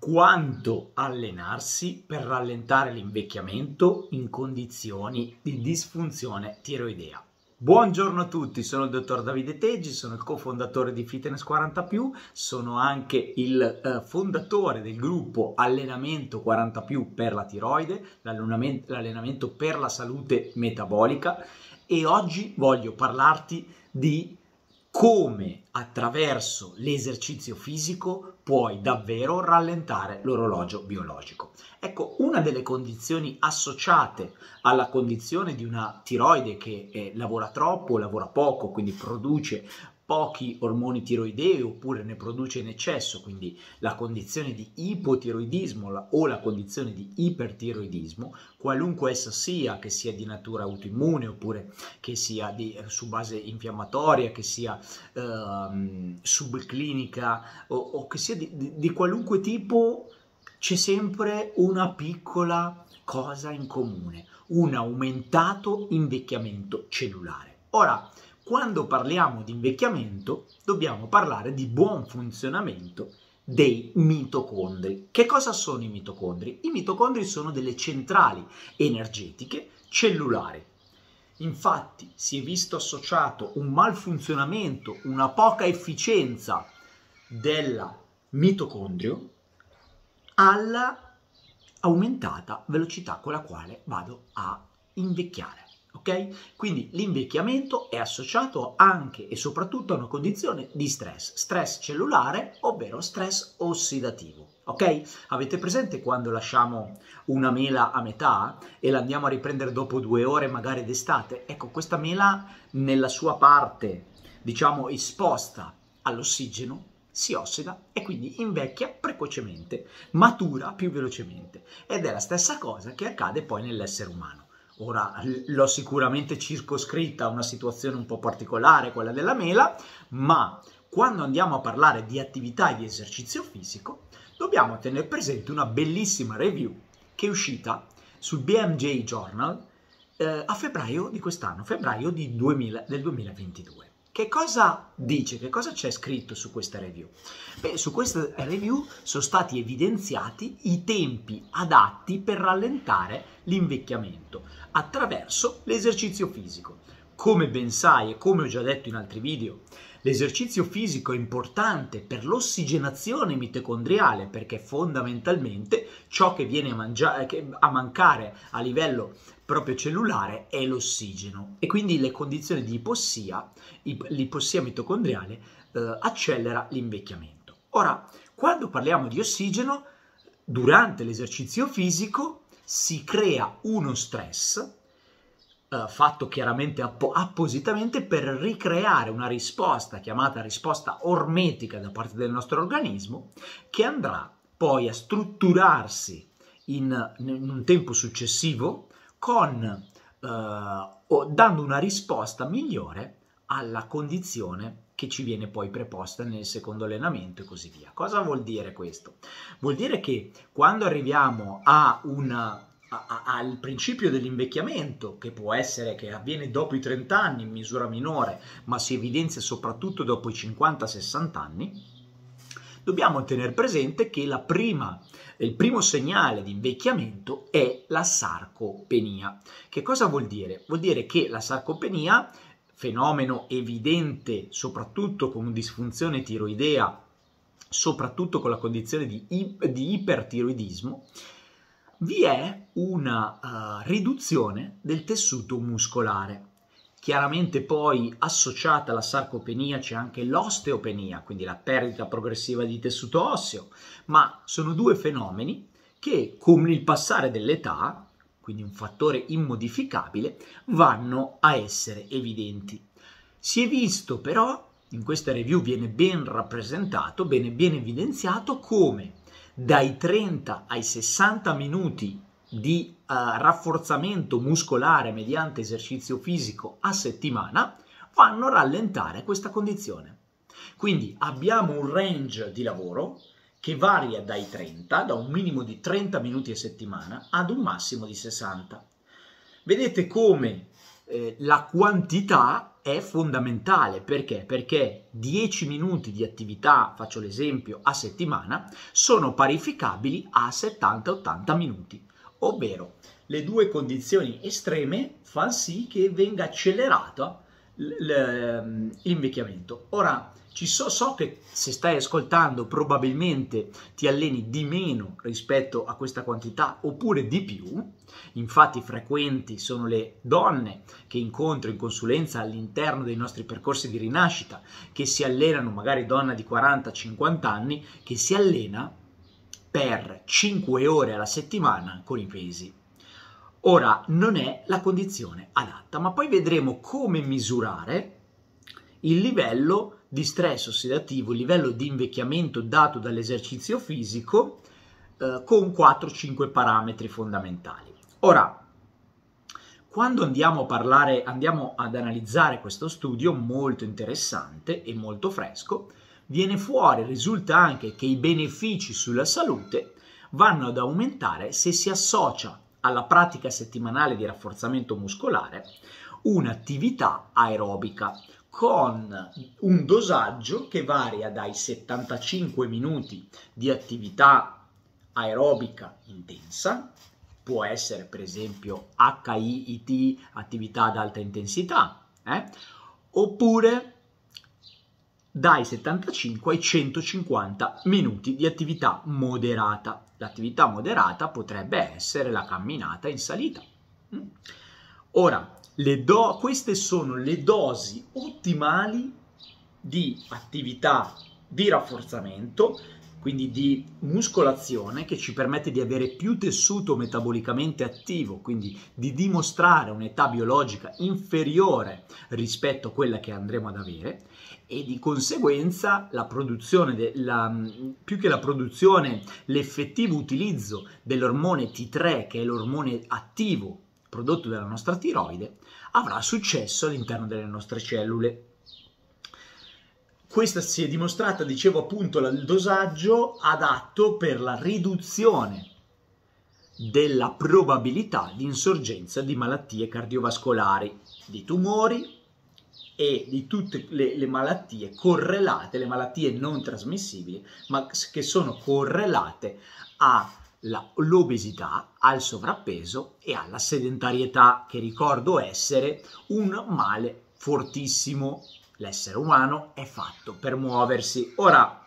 quanto allenarsi per rallentare l'invecchiamento in condizioni di disfunzione tiroidea. Buongiorno a tutti, sono il dottor Davide Teggi, sono il cofondatore di Fitness 40, sono anche il eh, fondatore del gruppo Allenamento 40 per la tiroide, l'allenamento, l'allenamento per la salute metabolica e oggi voglio parlarti di come attraverso l'esercizio fisico puoi davvero rallentare l'orologio biologico. Ecco, una delle condizioni associate alla condizione di una tiroide che eh, lavora troppo lavora poco, quindi produce pochi ormoni tiroidei oppure ne produce in eccesso, quindi la condizione di ipotiroidismo o la condizione di ipertiroidismo, qualunque essa sia, che sia di natura autoimmune oppure che sia di, su base infiammatoria, che sia eh, subclinica o, o, che sia di, di, di qualunque tipo, c'è sempre una piccola cosa in comune, un aumentato invecchiamento cellulare. Ora, quando parliamo di invecchiamento dobbiamo parlare di buon funzionamento dei mitocondri. Che cosa sono i mitocondri? I mitocondri sono delle centrali energetiche cellulari. Infatti si è visto associato un malfunzionamento, una poca efficienza del mitocondrio alla aumentata velocità con la quale vado a invecchiare ok? Quindi l'invecchiamento è associato anche e soprattutto a una condizione di stress, stress cellulare, ovvero stress ossidativo. Ok? Avete presente quando lasciamo una mela a metà e la andiamo a riprendere dopo due ore, magari d'estate? Ecco, questa mela nella sua parte, diciamo, esposta all'ossigeno, si ossida e quindi invecchia precocemente, matura più velocemente. Ed è la stessa cosa che accade poi nell'essere umano. Ora l'ho sicuramente circoscritta a una situazione un po' particolare, quella della mela, ma quando andiamo a parlare di attività e di esercizio fisico, dobbiamo tenere presente una bellissima review che è uscita sul BMJ Journal eh, a febbraio di quest'anno, febbraio di 2000, del 2022. Che cosa dice? Che cosa c'è scritto su questa review? Beh, su questa review sono stati evidenziati i tempi adatti per rallentare l'invecchiamento attraverso l'esercizio fisico. Come ben sai e come ho già detto in altri video, l'esercizio fisico è importante per l'ossigenazione mitocondriale perché fondamentalmente ciò che viene a, mangiare, a mancare a livello proprio cellulare è l'ossigeno e quindi le condizioni di ipossia, l'ipossia mitocondriale eh, accelera l'invecchiamento. Ora, quando parliamo di ossigeno, durante l'esercizio fisico si crea uno stress eh, fatto chiaramente app- appositamente per ricreare una risposta chiamata risposta ormetica da parte del nostro organismo che andrà poi a strutturarsi in, in un tempo successivo con, eh, dando una risposta migliore alla condizione che ci viene poi preposta nel secondo allenamento e così via. Cosa vuol dire questo? Vuol dire che quando arriviamo a una al principio dell'invecchiamento, che può essere che avviene dopo i 30 anni in misura minore, ma si evidenzia soprattutto dopo i 50-60 anni, dobbiamo tenere presente che prima, il primo segnale di invecchiamento è la sarcopenia. Che cosa vuol dire? Vuol dire che la sarcopenia, fenomeno evidente soprattutto con disfunzione tiroidea, soprattutto con la condizione di, di ipertiroidismo, vi è una uh, riduzione del tessuto muscolare. Chiaramente poi associata alla sarcopenia c'è anche l'osteopenia, quindi la perdita progressiva di tessuto osseo, ma sono due fenomeni che con il passare dell'età, quindi un fattore immodificabile, vanno a essere evidenti. Si è visto però, in questa review viene ben rappresentato, bene ben evidenziato come dai 30 ai 60 minuti di uh, rafforzamento muscolare mediante esercizio fisico a settimana vanno a rallentare questa condizione. Quindi abbiamo un range di lavoro che varia dai 30, da un minimo di 30 minuti a settimana, ad un massimo di 60. Vedete come eh, la quantità è fondamentale perché? Perché 10 minuti di attività, faccio l'esempio, a settimana sono parificabili a 70-80 minuti, ovvero le due condizioni estreme fanno sì che venga accelerato l'invecchiamento. Ora, ci so, so che se stai ascoltando probabilmente ti alleni di meno rispetto a questa quantità oppure di più, infatti frequenti sono le donne che incontro in consulenza all'interno dei nostri percorsi di rinascita, che si allenano, magari donna di 40-50 anni, che si allena per 5 ore alla settimana con i pesi. Ora non è la condizione adatta, ma poi vedremo come misurare il livello di stress ossidativo, il livello di invecchiamento dato dall'esercizio fisico eh, con 4-5 parametri fondamentali. Ora, quando andiamo a parlare, andiamo ad analizzare questo studio molto interessante e molto fresco, viene fuori, risulta anche che i benefici sulla salute vanno ad aumentare se si associa alla pratica settimanale di rafforzamento muscolare un'attività aerobica con un dosaggio che varia dai 75 minuti di attività aerobica intensa, può essere per esempio HIIT, attività ad alta intensità, eh? oppure dai 75 ai 150 minuti di attività moderata. L'attività moderata potrebbe essere la camminata in salita. Mm. Ora, do- queste sono le dosi ottimali di attività di rafforzamento, quindi di muscolazione che ci permette di avere più tessuto metabolicamente attivo, quindi di dimostrare un'età biologica inferiore rispetto a quella che andremo ad avere e di conseguenza la produzione, de- la, più che la produzione, l'effettivo utilizzo dell'ormone T3 che è l'ormone attivo prodotto dalla nostra tiroide, avrà successo all'interno delle nostre cellule. Questa si è dimostrata, dicevo appunto, il dosaggio adatto per la riduzione della probabilità di insorgenza di malattie cardiovascolari, di tumori e di tutte le, le, malattie correlate, le malattie non trasmissibili, ma che sono correlate a l'obesità, al sovrappeso e alla sedentarietà, che ricordo essere un male fortissimo. L'essere umano è fatto per muoversi. Ora,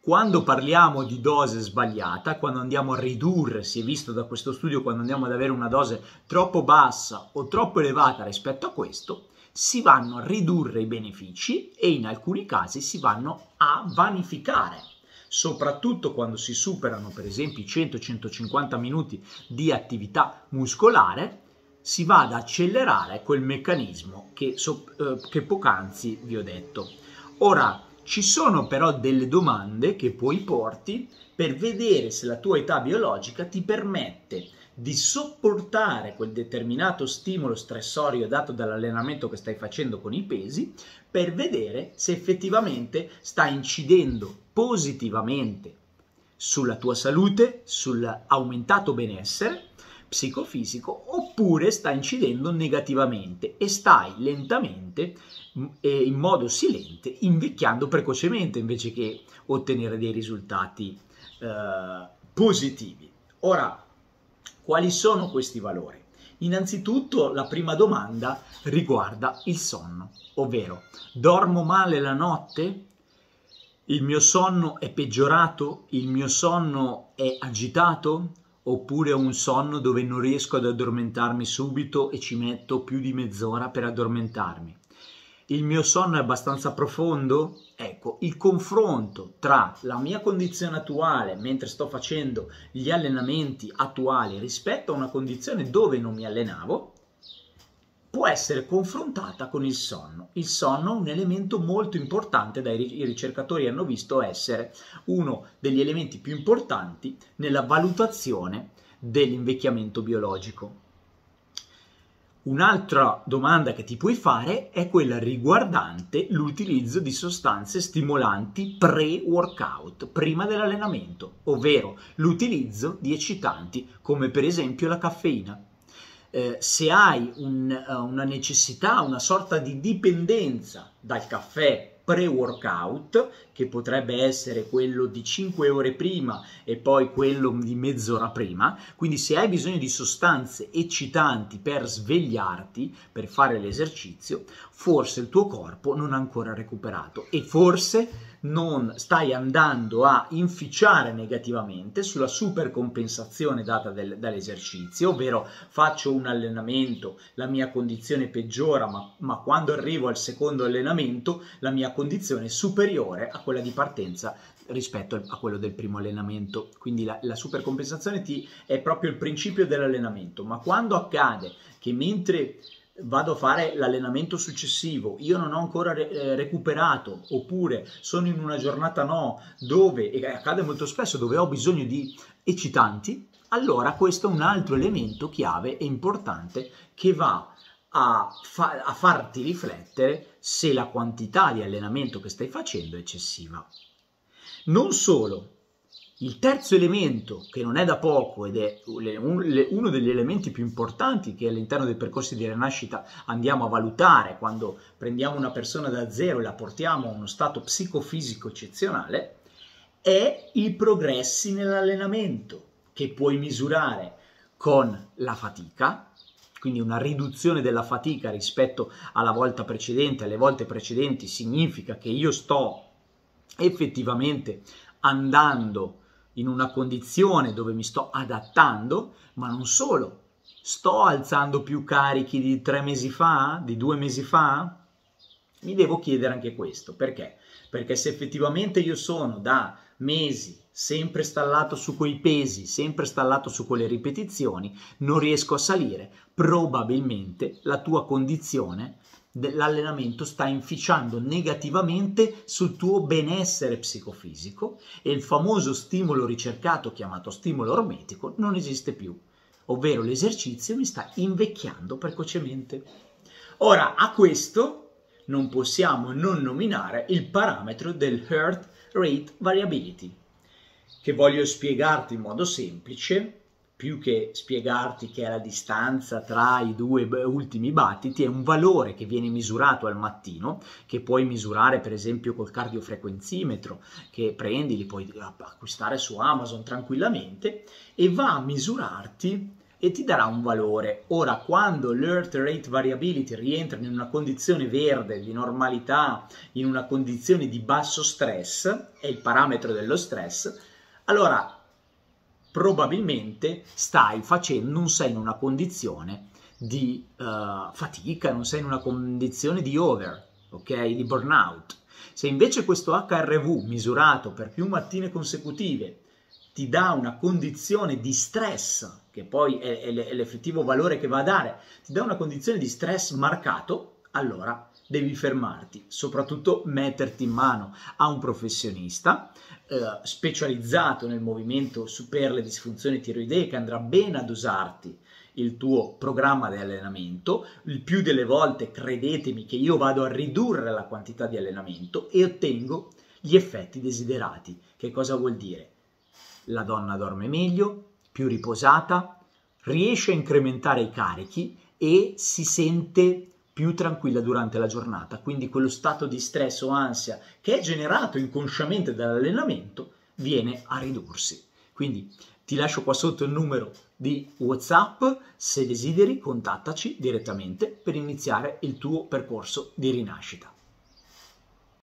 quando parliamo di dose sbagliata, quando andiamo a ridurre, si è visto da questo studio, quando andiamo ad avere una dose troppo bassa o troppo elevata rispetto a questo, si vanno a ridurre i benefici e in alcuni casi si vanno a vanificare soprattutto quando si superano per esempio i 100-150 minuti di attività muscolare, si va ad accelerare quel meccanismo che, so, eh, che poc'anzi vi ho detto. Ora, ci sono però delle domande che puoi porti per vedere se la tua età biologica ti permette di sopportare quel determinato stimolo stressorio dato dall'allenamento che stai facendo con i pesi per vedere se effettivamente sta incidendo positivamente sulla tua salute, sull'aumentato benessere psicofisico oppure sta incidendo negativamente e stai lentamente mm, e in modo silente invecchiando precocemente invece che ottenere dei risultati eh, positivi. Ora, quali sono questi valori? Innanzitutto la prima domanda riguarda il sonno, ovvero dormo male la notte? Il mio sonno è peggiorato? Il mio sonno è agitato? Oppure ho un sonno dove non riesco ad addormentarmi subito e ci metto più di mezz'ora per addormentarmi? Il mio sonno è abbastanza profondo? Ecco, il confronto tra la mia condizione attuale mentre sto facendo gli allenamenti attuali rispetto a una condizione dove non mi allenavo può essere confrontata con il sonno. Il sonno è un elemento molto importante, dai i ricercatori hanno visto essere uno degli elementi più importanti nella valutazione dell'invecchiamento biologico. Un'altra domanda che ti puoi fare è quella riguardante l'utilizzo di sostanze stimolanti pre-workout, prima dell'allenamento, ovvero l'utilizzo di eccitanti come per esempio la caffeina. eh, se hai un, uh, una necessità, una sorta di dipendenza dal caffè pre-workout, che potrebbe essere quello di 5 ore prima e poi quello di mezz'ora prima. Quindi se hai bisogno di sostanze eccitanti per svegliarti, per fare l'esercizio, forse il tuo corpo non ha ancora recuperato e forse non stai andando a inficiare negativamente sulla supercompensazione data del, dall'esercizio, ovvero faccio un allenamento, la mia condizione peggiora, ma, ma quando arrivo al secondo allenamento la mia condizione è superiore a quella di partenza rispetto a quello del primo allenamento. Quindi la, la supercompensazione ti, è proprio il principio dell'allenamento, ma quando accade che mentre vado a fare l'allenamento successivo, io non ho ancora re- eh, recuperato, oppure sono in una giornata no, dove, e accade molto spesso, dove ho bisogno di eccitanti, allora questo è un altro elemento chiave e importante che va a, fa- a farti riflettere se la quantità di allenamento che stai facendo è eccessiva. Non solo, il terzo elemento, che non è da poco ed è uno degli elementi più importanti che all'interno dei percorsi di rinascita andiamo a valutare quando prendiamo una persona da zero e la portiamo a uno stato psicofisico eccezionale, è i progressi nell'allenamento che puoi misurare con la fatica, quindi una riduzione della fatica rispetto alla volta precedente, alle volte precedenti significa che io sto effettivamente andando in una condizione dove mi sto adattando, ma non solo, sto alzando più carichi di tre mesi fa, di due mesi fa? Mi devo chiedere anche questo, perché? Perché se effettivamente io sono da mesi sempre stallato su quei pesi, sempre stallato su quelle ripetizioni, non riesco a salire, probabilmente la tua condizione l'allenamento sta inficiando negativamente sul tuo benessere psicofisico e il famoso stimolo ricercato chiamato stimolo ormetico non esiste più, ovvero l'esercizio mi sta invecchiando precocemente. Ora, a questo non possiamo non nominare il parametro del Heart Rate Variability, che voglio spiegarti in modo semplice più che spiegarti che è la distanza tra i due ultimi battiti, è un valore che viene misurato al mattino, che puoi misurare per esempio col cardiofrequenzimetro, che prendi, li puoi acquistare su Amazon tranquillamente, e va a misurarti e ti darà un valore. Ora, quando l'Earth Rate Variability rientra in una condizione verde, di normalità, in una condizione di basso stress, è il parametro dello stress, allora probabilmente stai facendo, non sei in una condizione di uh, fatica, non sei in una condizione di over, ok? Di burnout. Se invece questo HRV misurato per più mattine consecutive ti dà una condizione di stress, che poi è, è l'effettivo valore che va a dare, ti dà una condizione di stress marcato, allora devi fermarti, soprattutto metterti in mano a un professionista eh, specializzato nel movimento per le disfunzioni tiroidee che andrà bene ad usarti il tuo programma di allenamento, il più delle volte credetemi che io vado a ridurre la quantità di allenamento e ottengo gli effetti desiderati. Che cosa vuol dire? La donna dorme meglio, più riposata, riesce a incrementare i carichi e si sente più tranquilla durante la giornata, quindi quello stato di stress o ansia che è generato inconsciamente dall'allenamento viene a ridursi. Quindi ti lascio qua sotto il numero di WhatsApp, se desideri contattaci direttamente per iniziare il tuo percorso di rinascita.